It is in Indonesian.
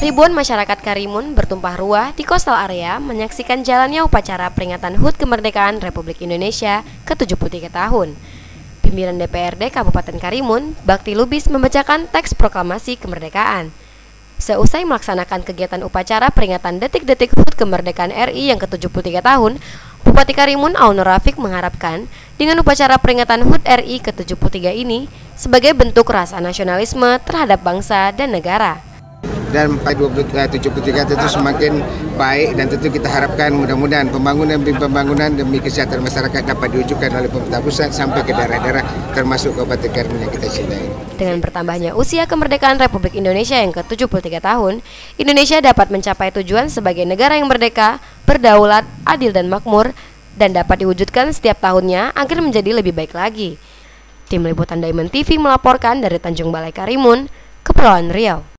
Ribuan masyarakat Karimun bertumpah ruah di coastal area menyaksikan jalannya upacara peringatan HUT kemerdekaan Republik Indonesia ke-73 tahun. Pimpinan DPRD Kabupaten Karimun, Bakti Lubis membacakan teks proklamasi kemerdekaan. Seusai melaksanakan kegiatan upacara peringatan detik-detik HUT kemerdekaan RI yang ke-73 tahun, Bupati Karimun Aun Rafiq mengharapkan dengan upacara peringatan HUT RI ke-73 ini sebagai bentuk rasa nasionalisme terhadap bangsa dan negara dan 73 itu semakin baik dan tentu kita harapkan mudah-mudahan pembangunan demi pembangunan demi kesejahteraan masyarakat dapat diwujudkan oleh pemerintah pusat sampai ke daerah-daerah termasuk Kabupaten Karimun yang kita cintai. Dengan bertambahnya usia kemerdekaan Republik Indonesia yang ke-73 tahun, Indonesia dapat mencapai tujuan sebagai negara yang merdeka, berdaulat, adil dan makmur dan dapat diwujudkan setiap tahunnya agar menjadi lebih baik lagi. Tim Liputan Diamond TV melaporkan dari Tanjung Balai Karimun, Kepulauan Riau.